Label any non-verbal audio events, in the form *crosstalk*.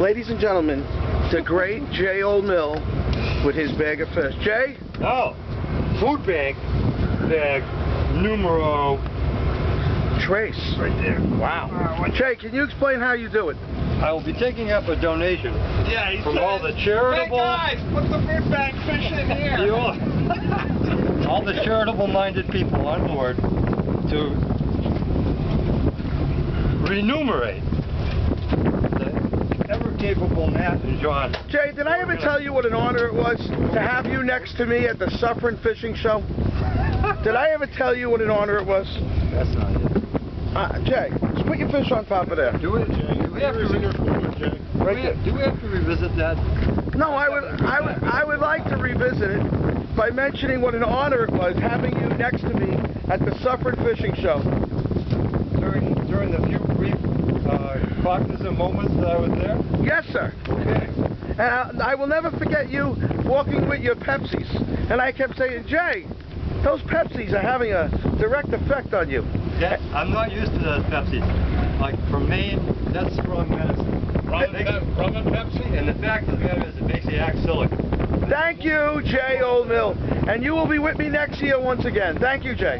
Ladies and gentlemen, the great Jay Old Mill with his bag of fish. Jay? Oh, food bank bag numero Trace. right there. Wow. Jay, can you explain how you do it? I will be taking up a donation Yeah, he from said, all the charitable, Hey guys, put the food bank fish in here. You all, *laughs* all the charitable-minded people on board to remunerate the ever-capable Nat John. Jay, did I ever tell you what an honor it was to have you next to me at the Suffering Fishing Show? Did I ever tell you what an honor it was? That's not it. Uh, Jay, just put your fish on top of there. Do we, do we have to, re- do Right we, do we have to revisit that? No, I would, I would, I would like to revisit it by mentioning what an honor it was having you next to me at the Suffering Fishing Show. Cognizant moments that I was there? Yes, sir. Okay. And I, I will never forget you walking with your Pepsis. And I kept saying, Jay, those Pepsis are having a direct effect on you. That, I'm not used to those Pepsis. Like, for me, that's strong medicine. Rum and, Pep- rum and Pepsi? And the fact of the matter is, it makes you act silly. Thank you, Jay Old Mill. And you will be with me next year once again. Thank you, Jay.